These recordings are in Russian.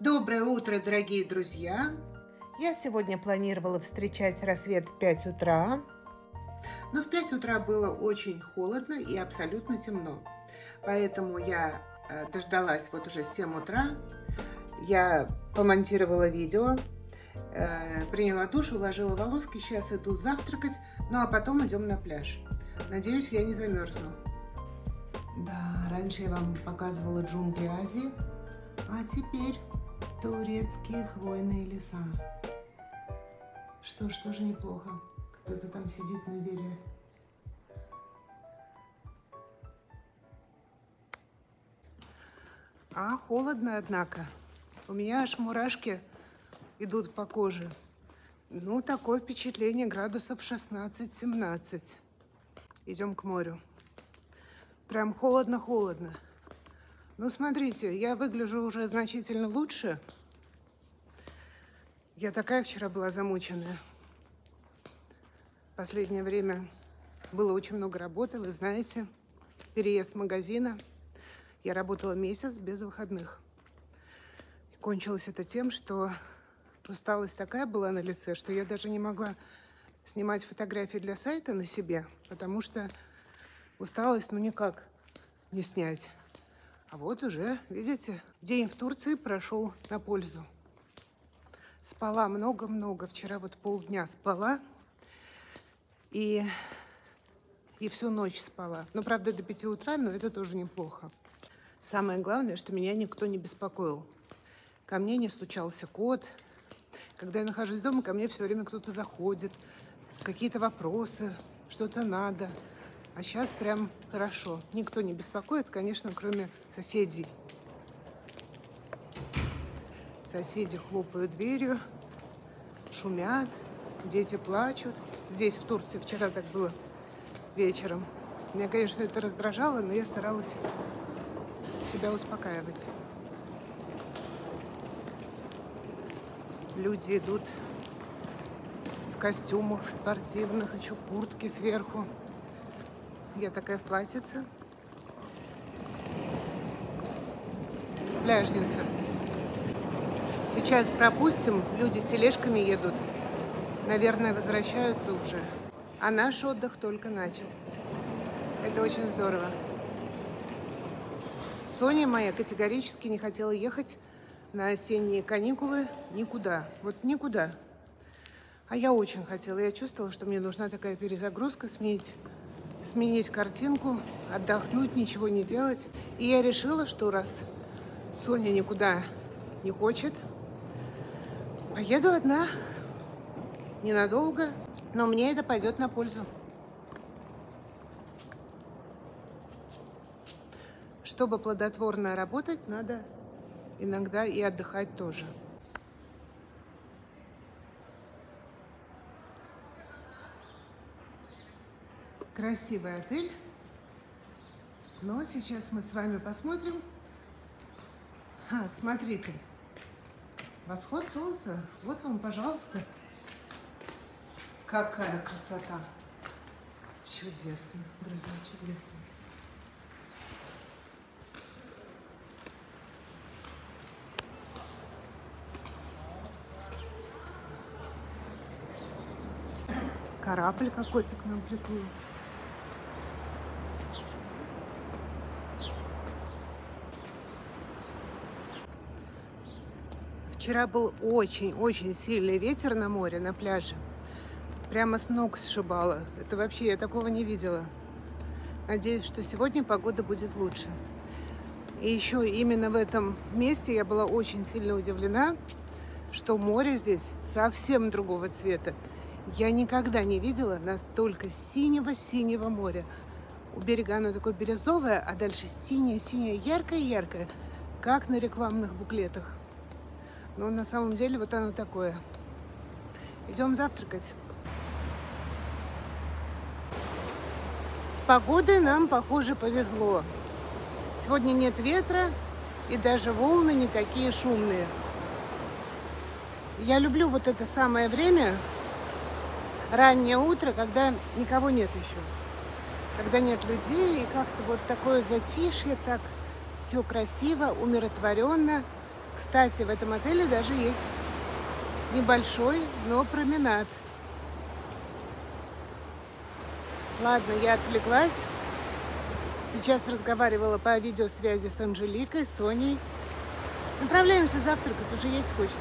Доброе утро, дорогие друзья! Я сегодня планировала встречать рассвет в 5 утра. Но в 5 утра было очень холодно и абсолютно темно. Поэтому я э, дождалась вот уже 7 утра. Я помонтировала видео, э, приняла душ, уложила волоски. Сейчас иду завтракать, ну а потом идем на пляж. Надеюсь, я не замерзну. Да, раньше я вам показывала джунгли Азии, а теперь турецкие хвойные леса. Что ж, тоже неплохо. Кто-то там сидит на дереве. А холодно, однако. У меня аж мурашки идут по коже. Ну, такое впечатление градусов 16-17. Идем к морю. Прям холодно-холодно. Ну, смотрите, я выгляжу уже значительно лучше. Я такая вчера была замученная. Последнее время было очень много работы, вы знаете. Переезд магазина. Я работала месяц без выходных. И кончилось это тем, что усталость такая была на лице, что я даже не могла снимать фотографии для сайта на себе, потому что усталость ну никак не снять. А вот уже, видите, день в Турции прошел на пользу. Спала много-много. Вчера вот полдня спала. И, и всю ночь спала. Ну, правда, до 5 утра, но это тоже неплохо. Самое главное, что меня никто не беспокоил. Ко мне не стучался кот. Когда я нахожусь дома, ко мне все время кто-то заходит. Какие-то вопросы, что-то надо. А сейчас прям хорошо. Никто не беспокоит, конечно, кроме соседей. Соседи хлопают дверью, шумят, дети плачут. Здесь, в Турции, вчера так было вечером. Меня, конечно, это раздражало, но я старалась себя успокаивать. Люди идут в костюмах, в спортивных, еще куртки сверху. Я такая в платьице. Пляжница. Сейчас пропустим, люди с тележками едут. Наверное, возвращаются уже. А наш отдых только начал. Это очень здорово. Соня моя категорически не хотела ехать на осенние каникулы никуда. Вот никуда. А я очень хотела. Я чувствовала, что мне нужна такая перезагрузка, сменить сменить картинку, отдохнуть, ничего не делать. И я решила, что раз Соня никуда не хочет, поеду одна, ненадолго, но мне это пойдет на пользу. Чтобы плодотворно работать, надо иногда и отдыхать тоже. Красивый отель. Но сейчас мы с вами посмотрим. А, смотрите. Восход солнца. Вот вам, пожалуйста. Какая красота. Чудесно, друзья, чудесно. Корабль какой-то к нам приплыл. Вчера был очень-очень сильный ветер на море, на пляже. Прямо с ног сшибало. Это вообще я такого не видела. Надеюсь, что сегодня погода будет лучше. И еще именно в этом месте я была очень сильно удивлена, что море здесь совсем другого цвета. Я никогда не видела настолько синего-синего моря. У берега оно такое бирюзовое, а дальше синее-синее, яркое-яркое, как на рекламных буклетах. Но на самом деле вот оно такое. Идем завтракать. С погодой нам, похоже, повезло. Сегодня нет ветра, и даже волны не такие шумные. Я люблю вот это самое время, раннее утро, когда никого нет еще. Когда нет людей, и как-то вот такое затишье, так все красиво, умиротворенно. Кстати, в этом отеле даже есть небольшой, но променад. Ладно, я отвлеклась. Сейчас разговаривала по видеосвязи с Анжеликой, Соней. Направляемся завтракать, уже есть хочется.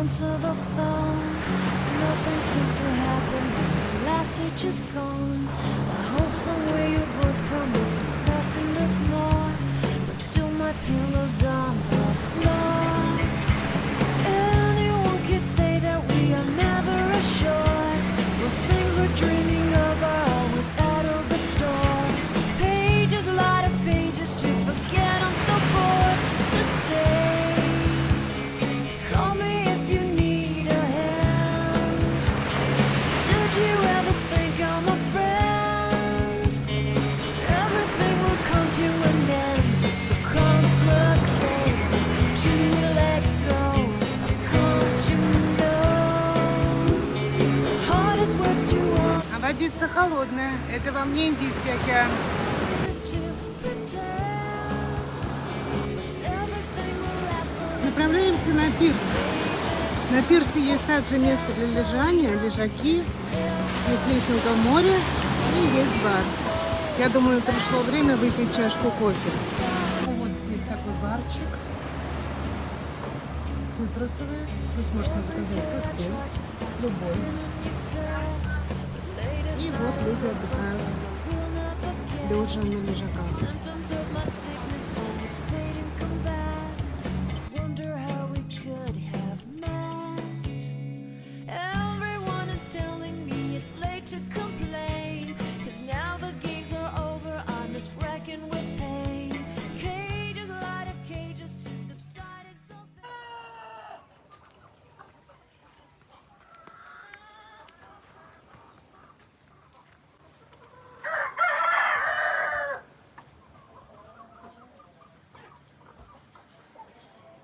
Answer the phone. Nothing seems to happen, the last age is gone. I hope somewhere your voice promises us more, but still my pillow's on the floor. Это вам не Индийский океан. Направляемся на пирс. На пирсе есть также место для лежания, лежаки, есть лесенка в море и есть бар. Я думаю, пришло время выпить чашку кофе. Вот здесь такой барчик. Цитрусовый. Вы сможете заказать коктейль. Любой. Вот люди отдыхают. Лежа на лежаках.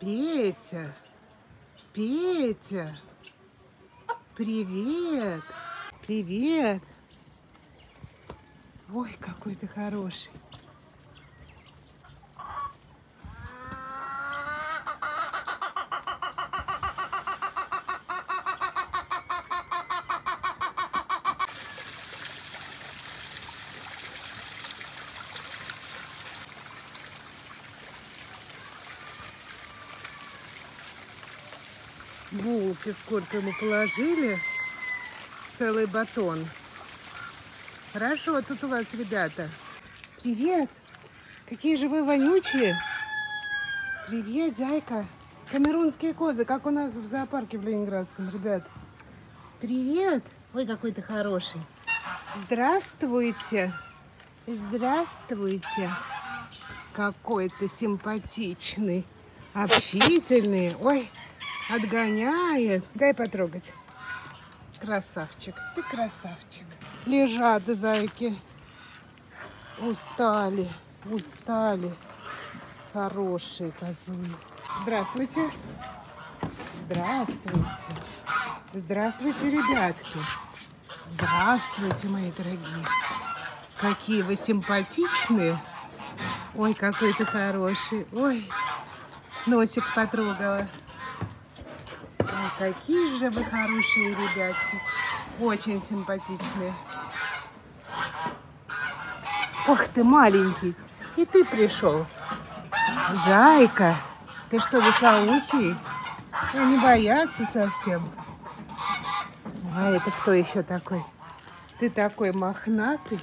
Петя, Петя, привет, привет. Ой, какой ты хороший. Булки сколько ему положили. Целый батон. Хорошо тут у вас, ребята. Привет. Какие же вы вонючие. Привет, зайка. Камерунские козы, как у нас в зоопарке в Ленинградском, ребят. Привет. Ой, какой ты хороший. Здравствуйте. Здравствуйте. Какой ты симпатичный, общительный. Ой, отгоняет. Дай потрогать. Красавчик, ты красавчик. Лежат зайки. Устали, устали. Хорошие козлы. Здравствуйте. Здравствуйте. Здравствуйте, ребятки. Здравствуйте, мои дорогие. Какие вы симпатичные. Ой, какой ты хороший. Ой, носик потрогала. Какие же вы хорошие ребятки. Очень симпатичные. Ох ты маленький. И ты пришел. Зайка, ты что, веслоухий? Они боятся совсем. А это кто еще такой? Ты такой мохнатый.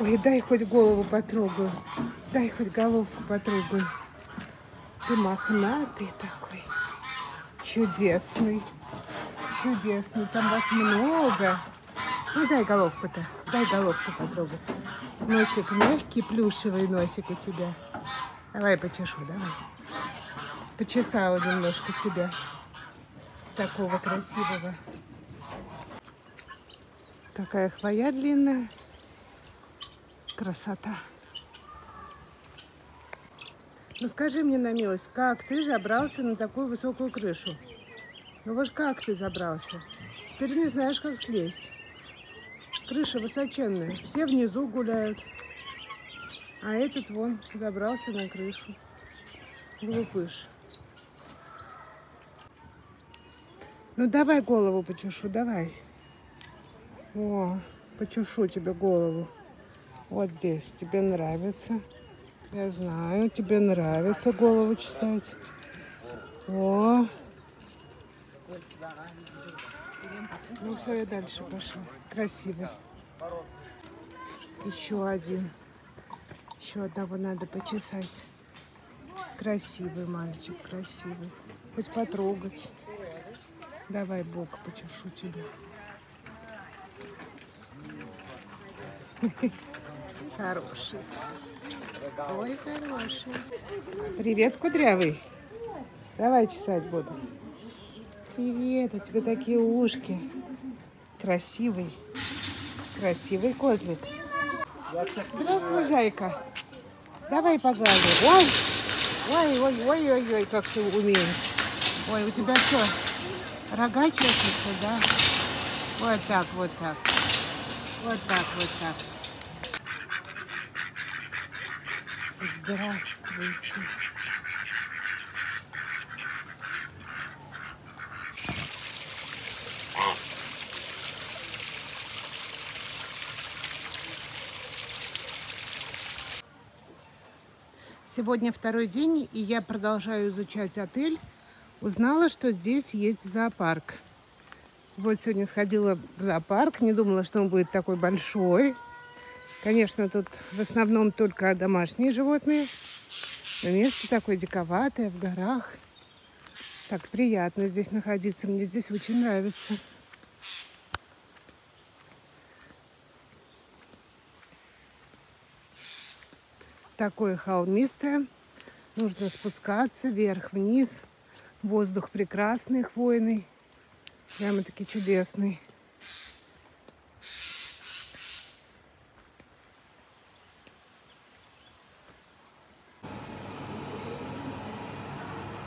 Ой, дай хоть голову потрогаю. Дай хоть головку потрогаю. Ты мохнатый такой. Чудесный. Чудесный. Там вас много. Ну дай головку-то, дай головку потрогать. Носик мягкий, плюшевый носик у тебя. Давай почешу, давай. Почесала немножко тебя. Такого красивого. Какая хвоя длинная. Красота. Ну скажи мне на милость, как ты забрался на такую высокую крышу? Ну вот как ты забрался? Теперь не знаешь, как слезть. Крыша высоченная, все внизу гуляют. А этот вон забрался на крышу. Глупыш. Ну давай голову почешу, давай. О, почешу тебе голову. Вот здесь. Тебе нравится? Я знаю, тебе нравится голову чесать. О. Ну все, я дальше пошла. Красиво. Еще один. Еще одного надо почесать. Красивый мальчик, красивый. Хоть потрогать. Давай бок почешу тебя. Хороший. Ой, хороший. Привет, кудрявый. Давай чесать буду. Привет, у тебя такие ушки. Красивый. Красивый козлик. Здравствуй, зайка. Давай погладим. Ой, ой, ой, ой, ой, ой, как ты умеешь. Ой, у тебя что, рога чешутся, да? Вот так, вот так. Вот так, вот так. Здравствуйте. Сегодня второй день, и я продолжаю изучать отель. Узнала, что здесь есть зоопарк. Вот сегодня сходила в зоопарк, не думала, что он будет такой большой. Конечно, тут в основном только домашние животные. Но место такое диковатое, в горах. Так приятно здесь находиться, мне здесь очень нравится. Такое холмистое. Нужно спускаться вверх-вниз. Воздух прекрасный, хвойный. Прямо-таки чудесный.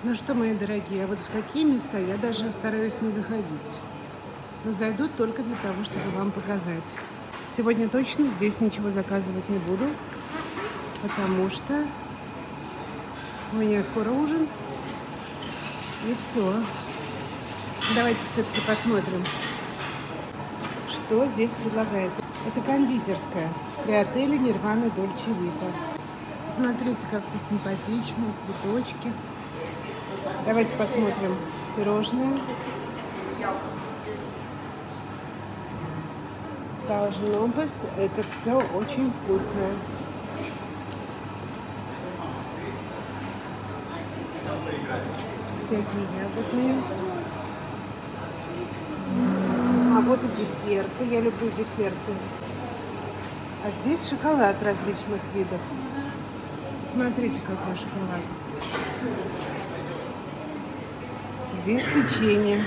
Ну что, мои дорогие, а вот в такие места я даже стараюсь не заходить. Но зайду только для того, чтобы вам показать. Сегодня точно здесь ничего заказывать не буду, потому что у меня скоро ужин. И все. Давайте все-таки посмотрим, что здесь предлагается. Это кондитерская при отеле Нирвана Дольче Вита. Смотрите, как тут симпатично, цветочки. Давайте посмотрим пирожное. Должно быть, это все очень вкусное. Всякие ягодные. А вот и десерты. Я люблю десерты. А здесь шоколад различных видов. Смотрите, какой шоколад. Здесь печенье,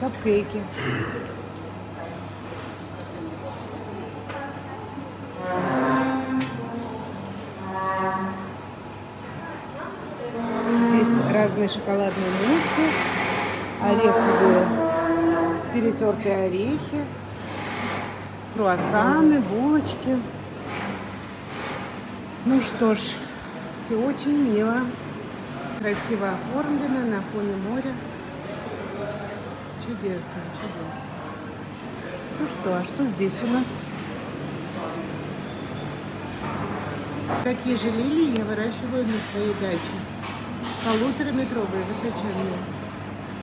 капкейки. Здесь разные шоколадные муссы, ореховые, перетертые орехи, круассаны, булочки. Ну что ж, все очень мило, красиво оформлено на фоне моря. Чудесно, чудесно. Ну что, а что здесь у нас? Такие же лилии я выращиваю на своей даче. Полутораметровые, высоченные.